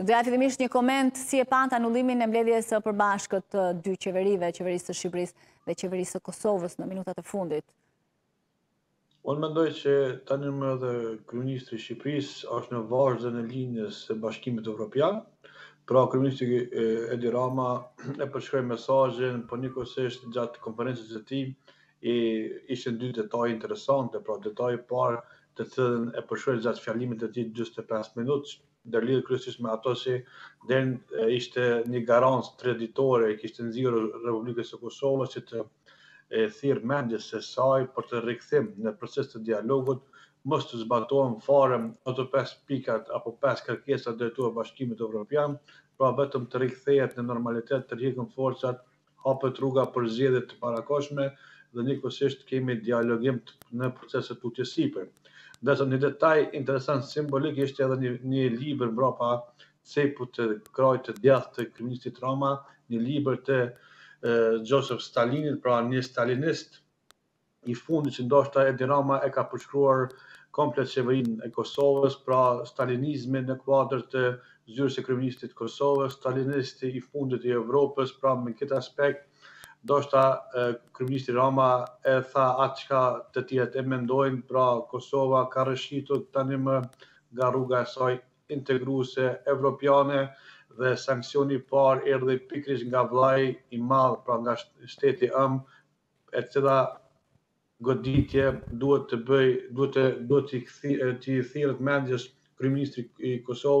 Doja fillimisht një koment si e patë anullimin e mbledhjes së përbashkët të dy qeverive, qeverisë së Shqipërisë dhe qeverisë së Kosovës në minutat e fundit. Unë mendoj që tanimë edhe kryeministri i Shqipërisë është në vazhdën e linjës së Bashkimit Evropian. Pra kryeministri Edi Rama e përshkroi mesazhin, por njëkohësisht gjatë konferencës së tij i ishin dy detaje interesante, pra detaji i parë të cilën e përshkroi gjatë fjalimit të tij dyzet e pesë minutë, ndërlidhur kryesisht me ato si den ishte një garancë treditore kishte nxjerrë Republikës së Kosovës që t'i thirrë mendjes së saj për t'u rikthyer në proces të dialogut, mos të zbatohen fare ato pesë pikat apo pesë kërkesat drejtuar Bashkimit Evropian, pra vetëm të rikthehet në normalitet, të tërhiqen forcat hapet rruga për zgjedhje të parakohshme dhe njëkohësisht kemi dialogim në proceset tutje e sipër. Ndërsa një detaj interesant simbolik ishte edhe një një libër mbrapa cepit të krahit të djathtë të kryeministrit Rama, një libër të Joseph Stalinit, pra një stalinist i fundit që ndoshta Edi Rama e ka përshkruar komplet qeverinë e Kosovës, pra stalinizmin në kuadër të zyrës së kryeministrit të Kosovës, stalinisti i fundit i Evropës, pra me këtë aspekt ndoshta kryeministri Rama e tha atë çka të tjerët e mendojnë, pra Kosova ka rrëshqitur tanimë nga rruga e saj integruese evropiane dhe sanksioni i parë erdhi pikërisht nga vëllai i madh, pra nga shteti amë, e cila goditje duhet të bëjë, duhet të, duhet t'i t'i thirret mendjes kryeministri i Kosovës,